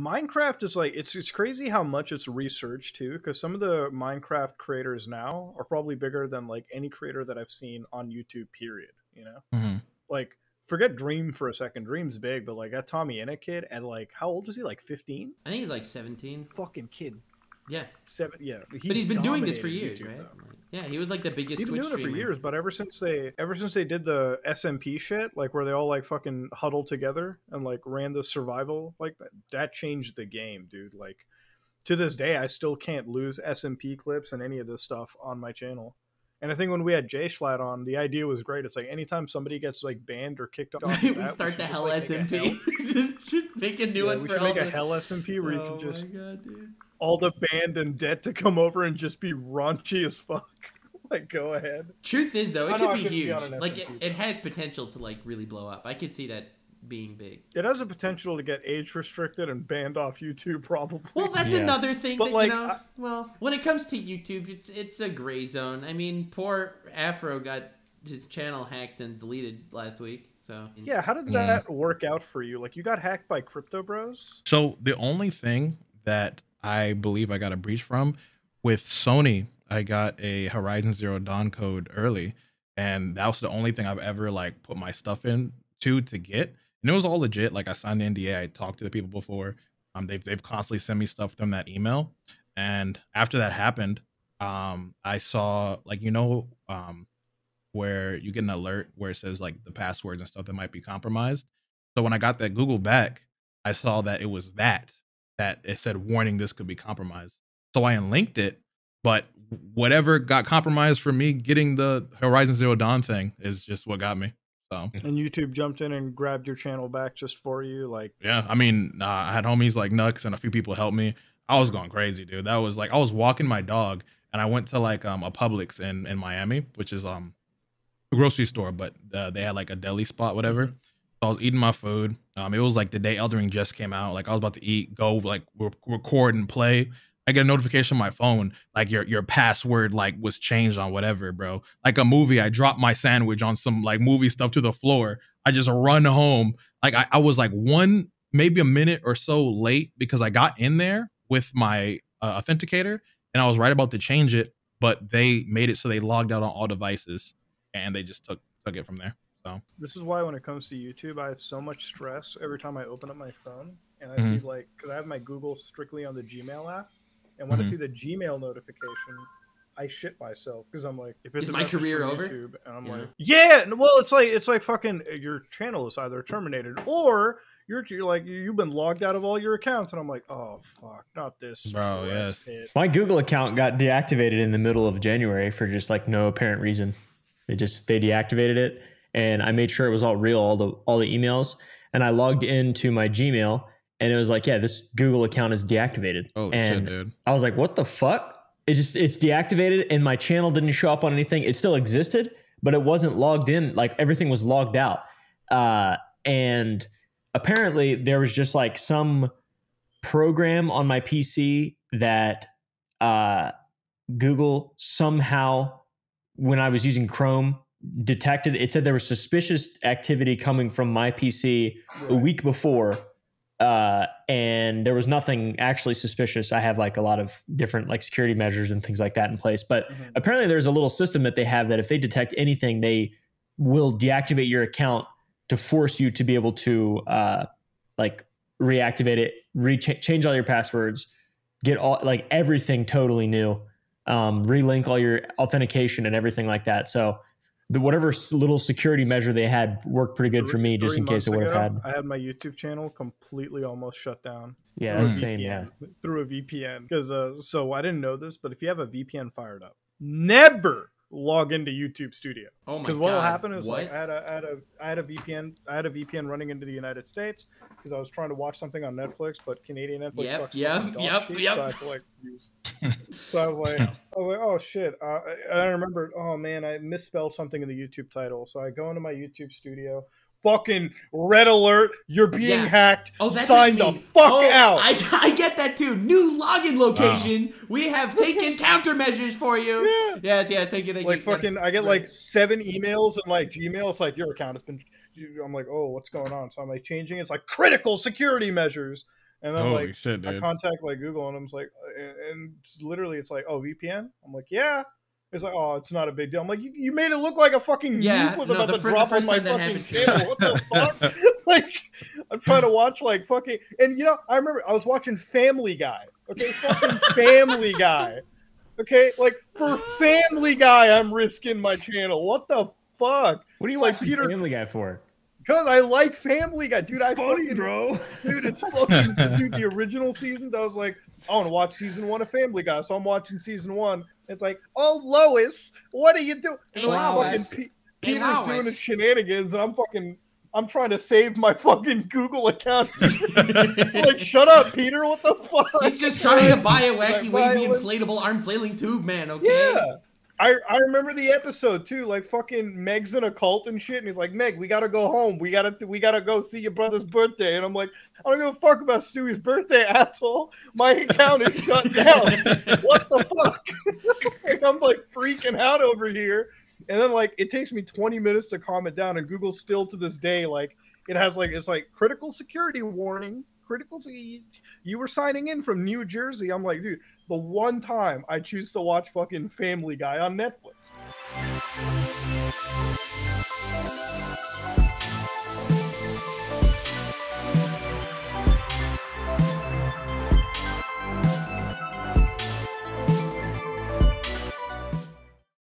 Minecraft is like it's it's crazy how much it's researched too, because some of the Minecraft creators now are probably bigger than like any creator that I've seen on YouTube. Period. You know, hmm like forget Dream for a second. Dream's big, but like that TommyInnit kid at like how old is he? Like fifteen? I think he's like 17. Fucking kid. Yeah, Seven. Yeah. but he's been doing this for years, YouTube, right? though. Yeah, he was like the biggest He's been Twitch doing it for years, but ever since they ever since they did the SMP shit, like where they all like fucking huddled together and like ran the survival, like that, that changed the game, dude. Like to this day, I still can't lose SMP clips and any of this stuff on my channel. And I think when we had JSchlatt on, the idea was great. It's like anytime somebody gets like banned or kicked off, we the map, start should the just, hell like, a hell- SMP. just, just make a new Yeah, one we for should make a hell SMP where you Oh can just my god, all the banned and dead to come over and just be raunchy as fuck. like go ahead. Truth is though, it could be couldn't be huge. like it, it has potential to like really blow up. I could see that being big. It has a potential to get age restricted and banned off YouTube, probably. Well, that's Yeah. another thing But, that like, you know. I- well, when it comes to YouTube, it's it's a gray zone. I mean, poor Afro got his channel hacked and deleted last week. So yeah, how did Yeah. that work out for you? Like, you got hacked by Crypto Bros? So the only thing that I believe I got a breach from with Sony, I got a Horizon Zero Dawn code early, and that was the only thing I've ever like put my stuff in to to get, and it was all legit. Like I signed the NDA, I talked to the people before. Um, they've they've constantly sent me stuff from that email, and after that happened, um, I saw like you know um where you get an alert where it says like the passwords and stuff that might be compromised. So when I got that Google back, I saw that it was that that it said warning this could be compromised. So I unlinked it, but whatever got compromised for me getting the Horizon Zero Dawn thing is just what got me. So And YouTube jumped in and grabbed your channel back just for you. Like, yeah, I mean, uh, I had homies like Nux and a few people helped me. I was going crazy, dude. That was like I was walking my dog and I went to like um a Publix in in Miami, which is um a grocery store, but uh, they had like a deli spot, whatever. So I was eating my food. Um, it was like the day Elden Ring just came out. Like I was about to eat, go like re- record and play. I get a notification on my phone, like your your password like was changed on whatever, bro. Like a movie, I dropped my sandwich on some like movie stuff to the floor. I just run home. Like I, I was like one maybe a minute or so late because I got in there with my uh, authenticator and I was right about to change it, but they made it so they logged out on all devices and they just took took it from there. So this is why when it comes to YouTube, I have so much stress every time I open up my phone and I Mm-hmm. see like, because I have my Google strictly on the Gmail app. And when Mhm. I see the Gmail notification, I shit myself because I'm like, if it's Is my career from over? YouTube, and I'm Yeah. like, yeah, well, it's like it's like fucking your channel is either terminated or you're, you're like you've been logged out of all your accounts, and I'm like, oh fuck, not this, Bro, yes. pit. My Google account got deactivated in the middle of January for just like no apparent reason. They just they deactivated it, and I made sure it was all real, all the all the emails, and I logged into my Gmail, and it was like, yeah, this Google account is deactivated. oh and shit, dude. I was like, what the fuck? It just it's deactivated, and my channel didn't show up on anything. It still existed, but it wasn't logged in. Like everything was logged out, uh, and apparently there was just like some program on my PC that uh, Google somehow, when I was using Chrome, detected. It said there was suspicious activity coming from my PC a week before, uh, and there was nothing actually suspicious. I have like a lot of different like security measures and things like that in place, but Mhm. apparently there's a little system that they have that if they detect anything, they will deactivate your account to force you to be able to uh, like reactivate it, re- change all your passwords, get all like everything totally new, um, relink all your authentication and everything like that. So the whatever little security measure they had worked pretty good for me, just in case it months would have had. I had my YouTube channel completely almost shut down. Yeah, through that's a same. Yeah. VPN, through a VPN. Because uh, so I didn't know this, but if you have a VPN fired up, never log into YouTube Studio. Oh my God. Because what will happen is like? I had a I had a I had a VPN I had a VPN running into the United States because I was trying to watch something on Netflix, but Canadian Netflix Yep, sucks. yep, fucking dog yep, shit, yep. So I had to like use. So I was like, I was like, oh shit! Uh, I- I remembered. Oh man, I misspelled something in the YouTube title. So I go into my YouTube Studio. Fucking red alert! You're being Yeah. hacked. Oh, that's Sign the fuck Oh, out. I, I get that too. New login location. We have taken countermeasures for you. Yeah. Yes, yes. Thank you. Thank like you. fucking i get Right. like seven emails and like gmail it's like your account has been i'm like oh what's going on so i'm like changing it's like critical security measures And then Holy like shit, I contact like Google and I'm just like, and it's literally it's like, oh VPN. I'm like, yeah. It's like, oh, it's not a big deal. I'm like, you, you made it look like a fucking Yeah, nuke was no, about the to fir- the drop on my fucking happened- channel. What the fuck? like, I'm trying to watch like fucking, and you know, I remember I was watching Family Guy. Okay, fucking Family Guy. Okay, like for Family Guy, I'm risking my channel. What the fuck? What are you Like watching Peter- Family Guy for? Because I like Family Guy, dude. I fucking, bro. dude, it's fucking dude. The original season, I was like, I want to watch season one of Family Guy, so I'm watching season one. It's like, oh Lois, what are you doing? Hey, And like, Lois. fucking Pe- Hey, Peter's doing Lois. his shenanigans, and I'm fucking, I'm trying to save my fucking Google account. like, shut up, Peter. What the fuck? He's just trying to buy a wacky, Like, wavy, inflatable arm flailing tube, man. Okay. Yeah. I, I remember the episode too, like fucking Meg's in a cult and shit, and he's like, Meg, we gotta go home. We gotta we gotta go see your brother's birthday. And I'm like, I don't give a fuck about Stewie's birthday, asshole. My account is shut down. what the fuck? Like, I'm like freaking out over here. And then like it takes me 20 minutes to calm it down, and Google still to this day, like it has like it's like critical security warning. Critical se- you were signing in from New Jersey. I'm like, dude, the one time I choose to watch fucking Family Guy on Netflix.